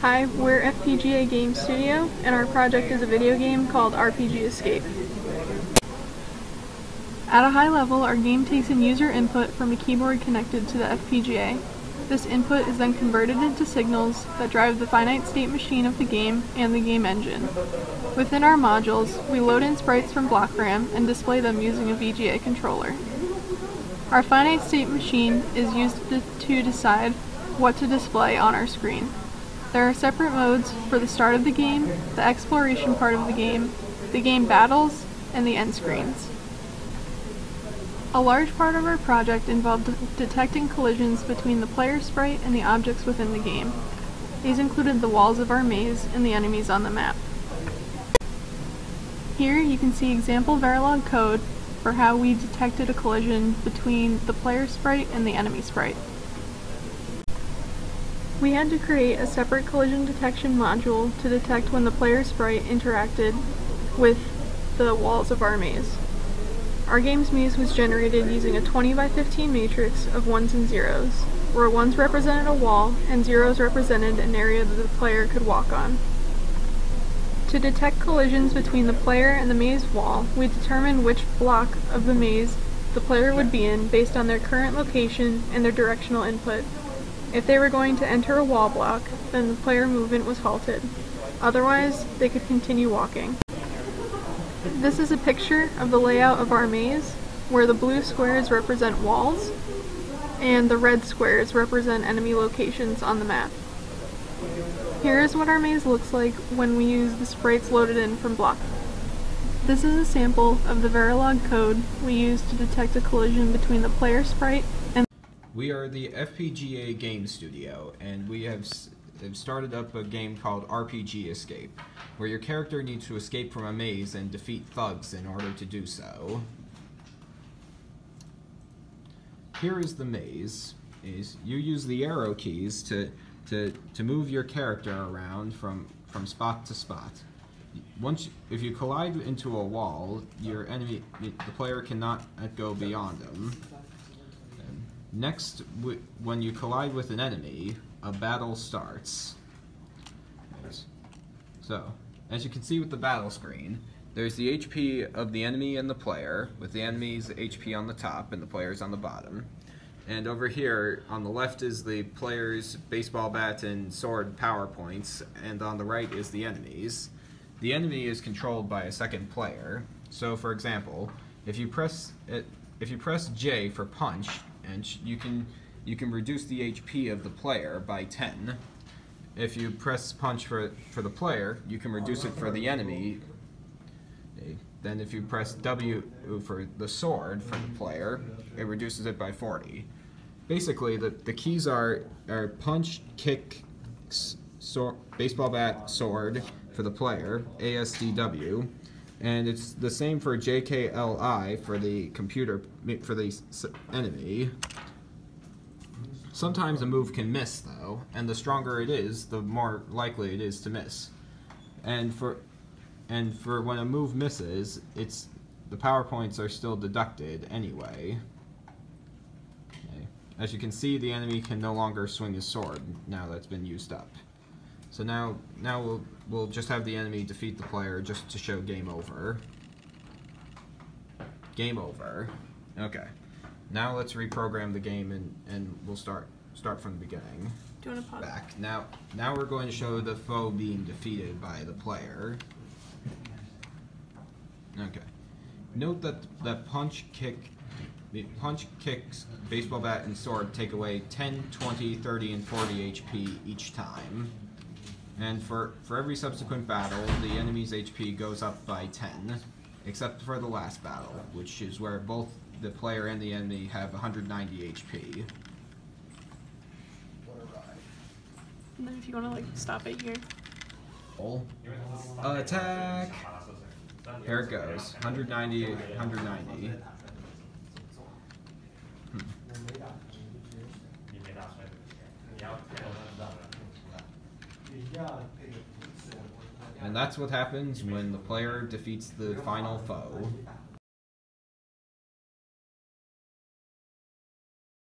Hi, we're FPGA Game Studio, and our project is a video game called RPG Escape. At a high level, our game takes in user input from a keyboard connected to the FPGA. This input is then converted into signals that drive the finite state machine of the game and the game engine. Within our modules, we load in sprites from BlockRAM and display them using a VGA controller. Our finite state machine is used to decide what to display on our screen. There are separate modes for the start of the game, the exploration part of the game, the game battles, and the end screens. A large part of our project involved detecting collisions between the player sprite and the objects within the game. These included the walls of our maze and the enemies on the map. Here you can see example Verilog code for how we detected a collision between the player sprite and the enemy sprite. We had to create a separate collision detection module to detect when the player sprite interacted with the walls of our maze. Our game's maze was generated using a 20 by 15 matrix of ones and zeros, where ones represented a wall and zeros represented an area that the player could walk on. To detect collisions between the player and the maze wall, we determined which block of the maze the player would be in based on their current location and their directional input. If they were going to enter a wall block, then the player movement was halted. Otherwise, they could continue walking. This is a picture of the layout of our maze, where the blue squares represent walls, and the red squares represent enemy locations on the map. Here is what our maze looks like when we use the sprites loaded in from Block. This is a sample of the Verilog code we use to detect a collision between the player sprite we are the FPGA Game Studio, and we have, have started up a game called RPG Escape, where your character needs to escape from a maze and defeat thugs in order to do so. Here is the maze. Is you use the arrow keys to to to move your character around from from spot to spot. Once if you collide into a wall, your enemy the player cannot go beyond them. Next, when you collide with an enemy, a battle starts. So, as you can see with the battle screen, there's the HP of the enemy and the player, with the enemy's HP on the top and the player's on the bottom. And over here, on the left is the player's baseball bat and sword power points, and on the right is the enemy's. The enemy is controlled by a second player. So, for example, if you press it, if you press J for punch, and you can you can reduce the HP of the player by 10. If you press punch for for the player, you can reduce it for the enemy. Eh, then if you press W for the sword for the player, it reduces it by 40. Basically, the, the keys are, are punch, kick, baseball bat, sword for the player, ASDW, and it's the same for JKLI for the computer, for the enemy. Sometimes a move can miss though, and the stronger it is, the more likely it is to miss. And for and for when a move misses, it's the power points are still deducted anyway. As you can see, the enemy can no longer swing his sword now that's been used up. So now, now we'll, we'll just have the enemy defeat the player just to show game over. Game over. Okay. Now let's reprogram the game and, and we'll start start from the beginning. Do you want to pause? Back. Now, now we're going to show the foe being defeated by the player. Okay. Note that that punch, kick, the punch, kicks, baseball bat, and sword take away 10, 20, 30, and 40 HP each time. And for, for every subsequent battle, the enemy's HP goes up by 10, except for the last battle, which is where both the player and the enemy have 190 HP. And then if you want to like stop it here. Oh. Attack! Here it goes. 190, 190. Hmm. And that's what happens when the player defeats the final foe.